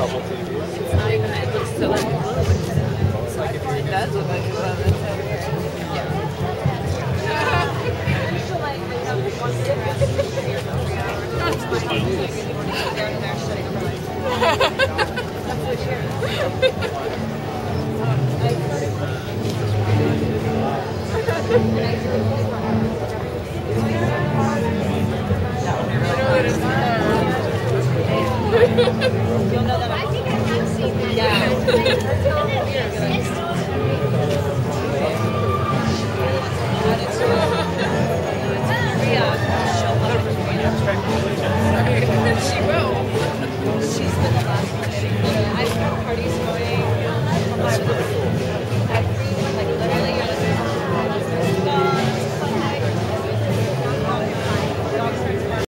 couple TVs. It's not even, it looks so like It's like if it does look like I one Yeah. Obrigada.